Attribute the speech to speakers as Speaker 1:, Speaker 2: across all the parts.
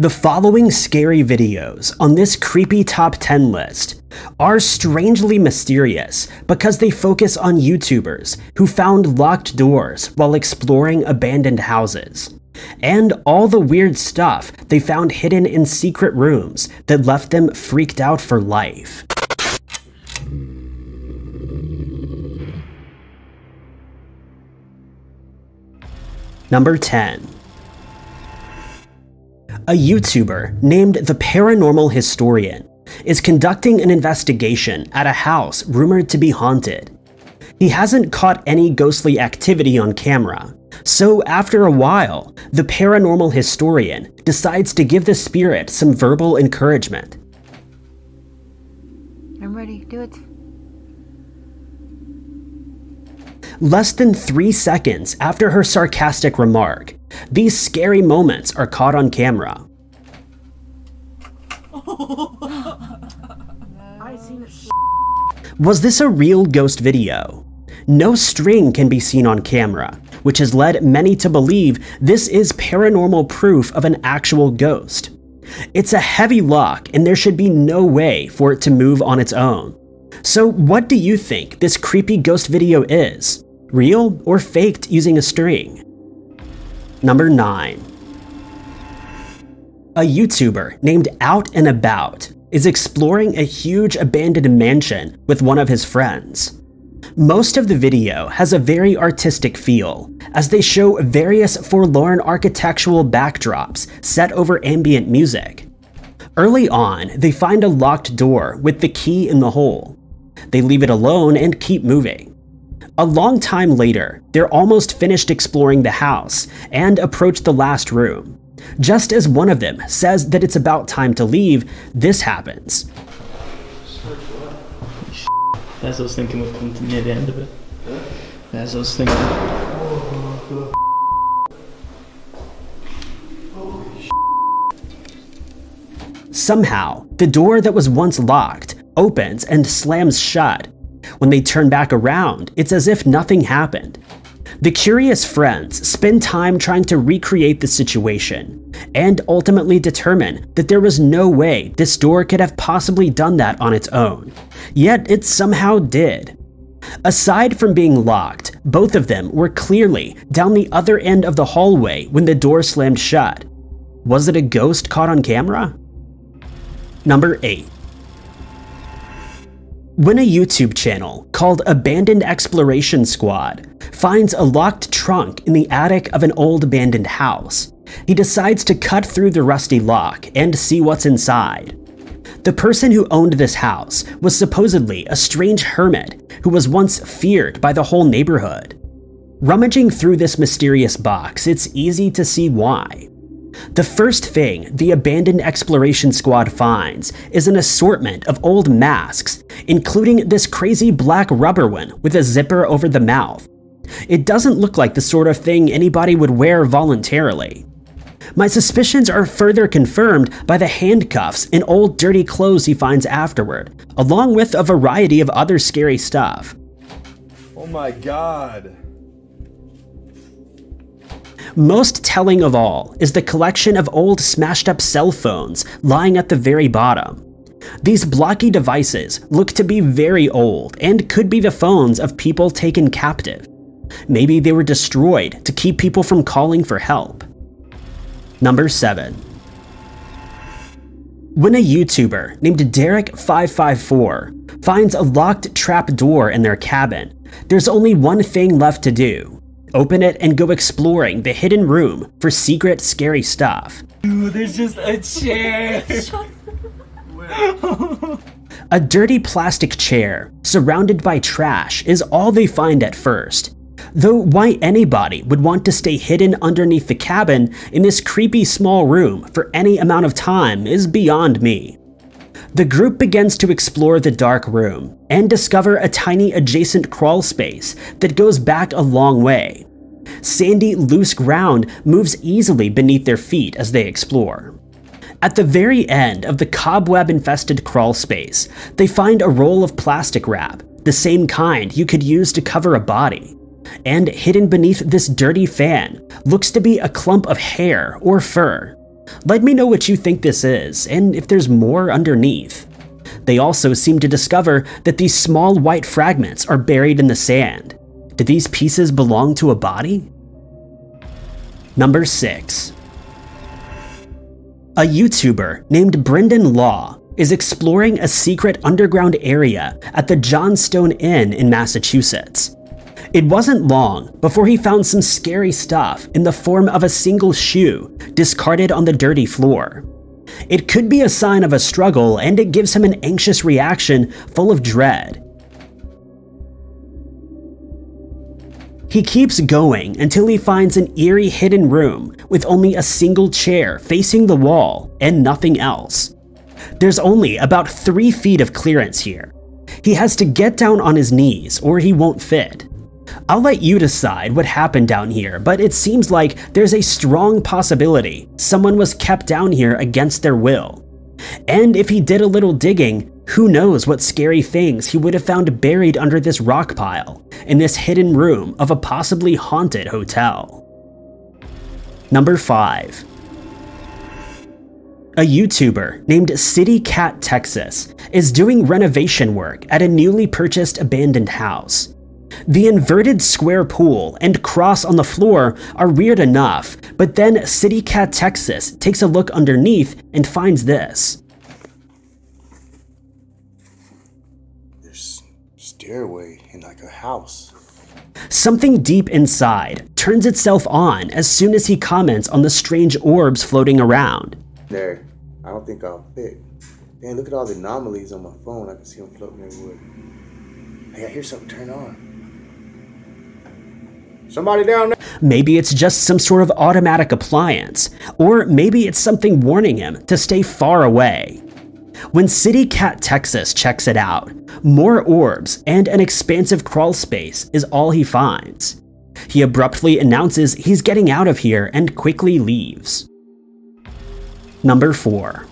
Speaker 1: The following scary videos on this creepy top 10 list are strangely mysterious because they focus on YouTubers who found locked doors while exploring abandoned houses, and all the weird stuff they found hidden in secret rooms that left them freaked out for life. Number 10 a YouTuber named The Paranormal Historian is conducting an investigation at a house rumored to be haunted. He hasn't caught any ghostly activity on camera, so after a while, the paranormal historian decides to give the spirit some verbal encouragement.
Speaker 2: I'm ready, do it.
Speaker 1: Less than three seconds after her sarcastic remark, these scary moments are caught on camera. Was this a real ghost video? No string can be seen on camera, which has led many to believe this is paranormal proof of an actual ghost. It's a heavy lock and there should be no way for it to move on its own. So what do you think this creepy ghost video is? Real or faked using a string? Number 9. A YouTuber named Out and About is exploring a huge abandoned mansion with one of his friends. Most of the video has a very artistic feel, as they show various forlorn architectural backdrops set over ambient music. Early on, they find a locked door with the key in the hole. They leave it alone and keep moving. A long time later, they're almost finished exploring the house and approach the last room. Just as one of them says that it's about time to leave, this happens.
Speaker 3: I was thinking, we've come near the end of it. I was thinking.
Speaker 1: Somehow, the door that was once locked opens and slams shut. When they turn back around, it's as if nothing happened. The curious friends spend time trying to recreate the situation, and ultimately determine that there was no way this door could have possibly done that on its own. Yet it somehow did. Aside from being locked, both of them were clearly down the other end of the hallway when the door slammed shut. Was it a ghost caught on camera? Number 8. When a YouTube channel called Abandoned Exploration Squad finds a locked trunk in the attic of an old abandoned house, he decides to cut through the rusty lock and see what's inside. The person who owned this house was supposedly a strange hermit who was once feared by the whole neighborhood. Rummaging through this mysterious box, it's easy to see why. The first thing the abandoned exploration squad finds is an assortment of old masks, including this crazy black rubber one with a zipper over the mouth. It doesn't look like the sort of thing anybody would wear voluntarily. My suspicions are further confirmed by the handcuffs and old dirty clothes he finds afterward, along with a variety of other scary stuff.
Speaker 4: Oh my god.
Speaker 1: Most telling of all is the collection of old smashed up cell phones lying at the very bottom. These blocky devices look to be very old and could be the phones of people taken captive. Maybe they were destroyed to keep people from calling for help. Number 7. When a YouTuber named Derek554 finds a locked trap door in their cabin, there's only one thing left to do Open it and go exploring the hidden room for secret scary stuff.
Speaker 3: Dude, there's just a chair.
Speaker 1: a dirty plastic chair surrounded by trash is all they find at first. Though why anybody would want to stay hidden underneath the cabin in this creepy small room for any amount of time is beyond me. The group begins to explore the dark room and discover a tiny adjacent crawl space that goes back a long way. Sandy, loose ground moves easily beneath their feet as they explore. At the very end of the cobweb-infested crawl space, they find a roll of plastic wrap, the same kind you could use to cover a body. And hidden beneath this dirty fan looks to be a clump of hair or fur. Let me know what you think this is, and if there's more underneath. They also seem to discover that these small white fragments are buried in the sand. Did these pieces belong to a body? Number 6. A YouTuber named Brendan Law is exploring a secret underground area at the John Stone Inn in Massachusetts. It wasn't long before he found some scary stuff in the form of a single shoe discarded on the dirty floor. It could be a sign of a struggle, and it gives him an anxious reaction full of dread. He keeps going until he finds an eerie hidden room with only a single chair facing the wall and nothing else. There's only about 3 feet of clearance here. He has to get down on his knees or he won't fit. I'll let you decide what happened down here, but it seems like there's a strong possibility someone was kept down here against their will. And if he did a little digging, who knows what scary things he would have found buried under this rock pile in this hidden room of a possibly haunted hotel. Number 5. A YouTuber named CityKat Texas is doing renovation work at a newly purchased abandoned house. The inverted square pool and cross on the floor are weird enough, but then CityKat Texas takes a look underneath and finds this.
Speaker 2: Stairway in like a house.
Speaker 1: Something deep inside turns itself on as soon as he comments on the strange orbs floating around.
Speaker 2: There, I don't think I'll fit. Man, look at all the anomalies on my phone. I can see them floating everywhere. Hey, I hear something turn on. Somebody down there.
Speaker 1: Maybe it's just some sort of automatic appliance, or maybe it's something warning him to stay far away. When CityKat Texas checks it out, more orbs and an expansive crawl space is all he finds. He abruptly announces he's getting out of here and quickly leaves. Number 4.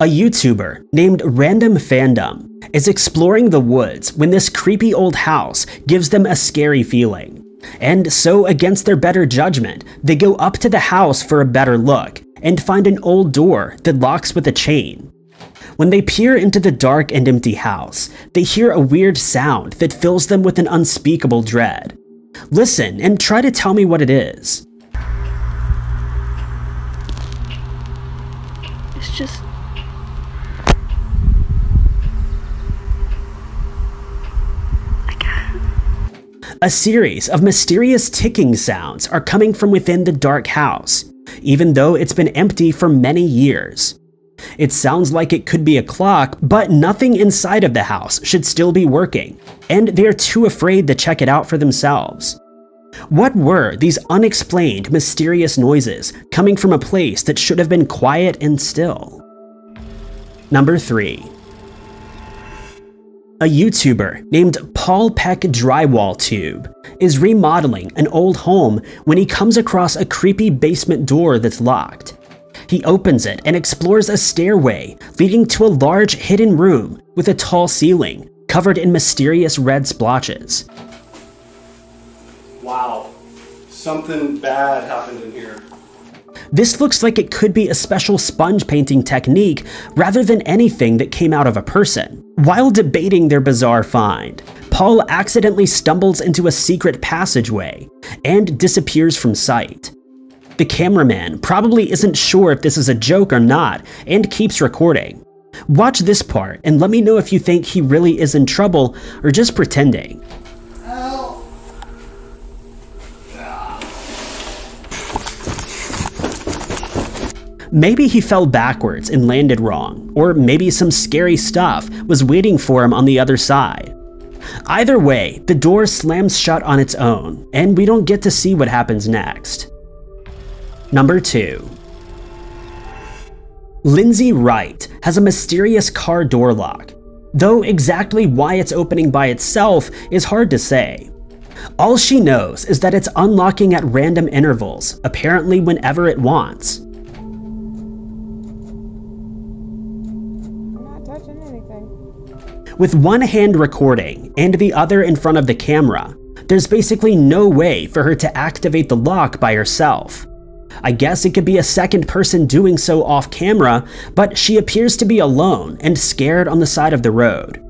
Speaker 1: A YouTuber named Random Fandom is exploring the woods when this creepy old house gives them a scary feeling. And so, against their better judgment, they go up to the house for a better look and find an old door that locks with a chain. When they peer into the dark and empty house, they hear a weird sound that fills them with an unspeakable dread. Listen and try to tell me what it is.
Speaker 5: It's just
Speaker 1: A series of mysterious ticking sounds are coming from within the dark house, even though it's been empty for many years. It sounds like it could be a clock, but nothing inside of the house should still be working, and they're too afraid to check it out for themselves. What were these unexplained, mysterious noises coming from a place that should have been quiet and still? Number 3 a YouTuber named Paul Peck DrywallTube is remodeling an old home when he comes across a creepy basement door that's locked. He opens it and explores a stairway leading to a large hidden room with a tall ceiling covered in mysterious red splotches.
Speaker 6: Wow, something bad happened in here.
Speaker 1: This looks like it could be a special sponge painting technique rather than anything that came out of a person. While debating their bizarre find, Paul accidentally stumbles into a secret passageway and disappears from sight. The cameraman probably isn't sure if this is a joke or not and keeps recording. Watch this part and let me know if you think he really is in trouble or just pretending. Maybe he fell backwards and landed wrong, or maybe some scary stuff was waiting for him on the other side. Either way, the door slams shut on its own, and we don't get to see what happens next. Number 2. Lindsay Wright has a mysterious car door lock, though exactly why it's opening by itself is hard to say. All she knows is that it's unlocking at random intervals, apparently whenever it wants. With one hand recording and the other in front of the camera, there's basically no way for her to activate the lock by herself. I guess it could be a second person doing so off camera, but she appears to be alone and scared on the side of the road.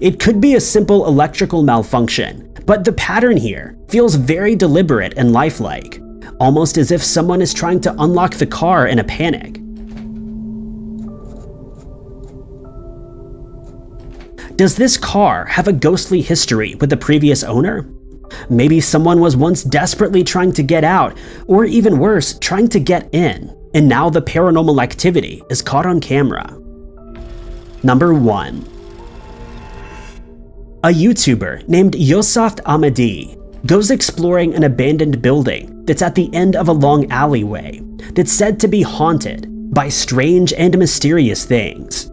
Speaker 1: It could be a simple electrical malfunction, but the pattern here feels very deliberate and lifelike, almost as if someone is trying to unlock the car in a panic. Does this car have a ghostly history with the previous owner? Maybe someone was once desperately trying to get out, or even worse, trying to get in, and now the paranormal activity is caught on camera. Number 1. A YouTuber named Yosaft Ahmadi goes exploring an abandoned building that's at the end of a long alleyway that's said to be haunted by strange and mysterious things.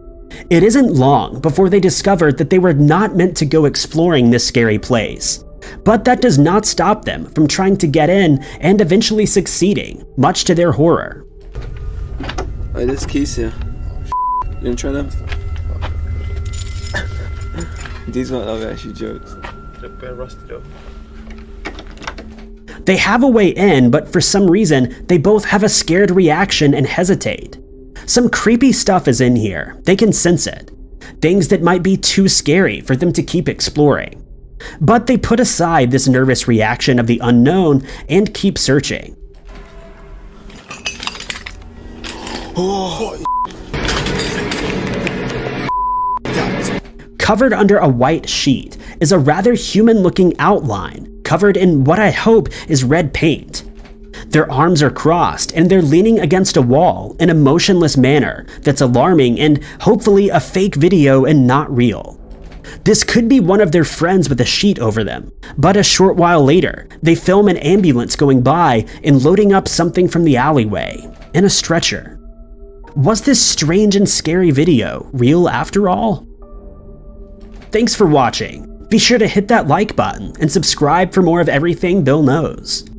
Speaker 1: It isn't long before they discovered that they were not meant to go exploring this scary place. But that does not stop them from trying to get in and eventually succeeding, much to their horror.
Speaker 5: Hey, this keys here. You wanna try them? These ones love actually jokes.
Speaker 1: They have a way in, but for some reason, they both have a scared reaction and hesitate. Some creepy stuff is in here, they can sense it. Things that might be too scary for them to keep exploring. But they put aside this nervous reaction of the unknown and keep searching. Covered under a white sheet is a rather human looking outline covered in what I hope is red paint. Their arms are crossed and they're leaning against a wall in a motionless manner that's alarming and hopefully a fake video and not real. This could be one of their friends with a sheet over them, but a short while later, they film an ambulance going by and loading up something from the alleyway in a stretcher. Was this strange and scary video real after all? Thanks for watching. Be sure to hit that like button and subscribe for more of everything BillNose.